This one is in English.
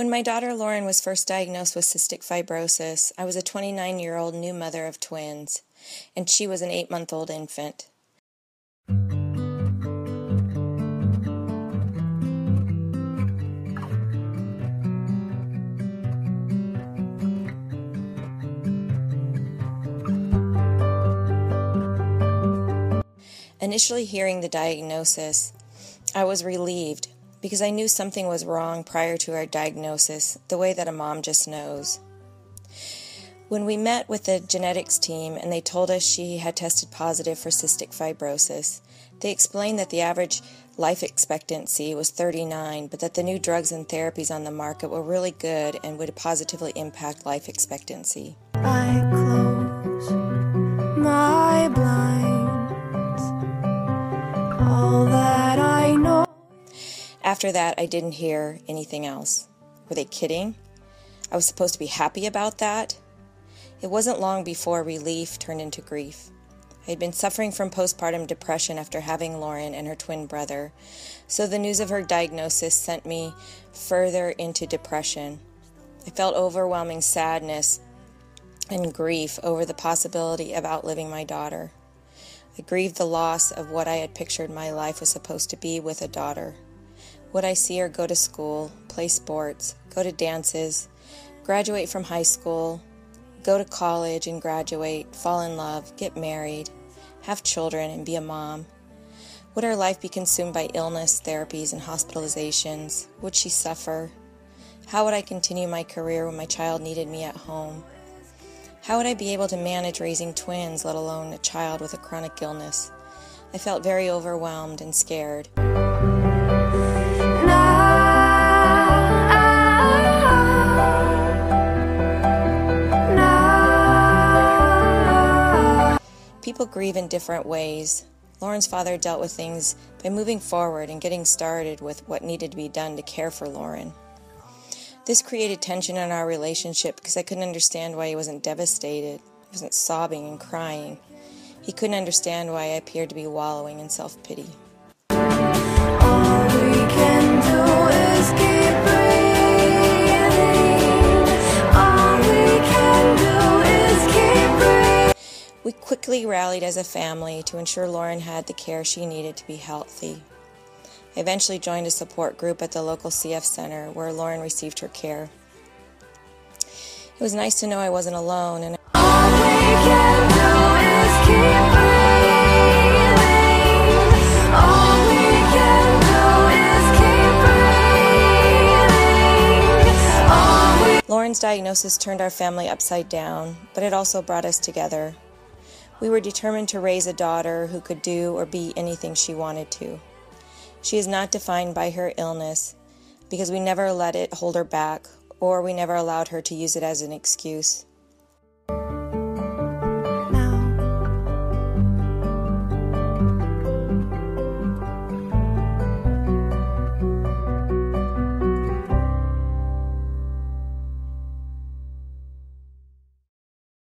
When my daughter Lauren was first diagnosed with cystic fibrosis, I was a 29 year old new mother of twins, and she was an eight month old infant. Initially hearing the diagnosis, I was relieved because I knew something was wrong prior to our diagnosis, the way that a mom just knows. When we met with the genetics team and they told us she had tested positive for cystic fibrosis, they explained that the average life expectancy was 39, but that the new drugs and therapies on the market were really good and would positively impact life expectancy. I close my blinds. After that, I didn't hear anything else. Were they kidding? I was supposed to be happy about that? It wasn't long before relief turned into grief. I had been suffering from postpartum depression after having Lauren and her twin brother, so the news of her diagnosis sent me further into depression. I felt overwhelming sadness and grief over the possibility of outliving my daughter. I grieved the loss of what I had pictured my life was supposed to be with a daughter. Would I see her go to school, play sports, go to dances, graduate from high school, go to college and graduate, fall in love, get married, have children, and be a mom? Would her life be consumed by illness, therapies, and hospitalizations? Would she suffer? How would I continue my career when my child needed me at home? How would I be able to manage raising twins, let alone a child with a chronic illness? I felt very overwhelmed and scared. Grieve in different ways. Lauren's father dealt with things by moving forward and getting started with what needed to be done to care for Lauren. This created tension in our relationship because I couldn't understand why he wasn't devastated, he wasn't sobbing and crying. He couldn't understand why I appeared to be wallowing in self pity. We quickly rallied as a family to ensure Lauren had the care she needed to be healthy. I eventually joined a support group at the local CF Center where Lauren received her care. It was nice to know I wasn't alone and Lauren's diagnosis turned our family upside down, but it also brought us together. We were determined to raise a daughter who could do or be anything she wanted to. She is not defined by her illness because we never let it hold her back or we never allowed her to use it as an excuse.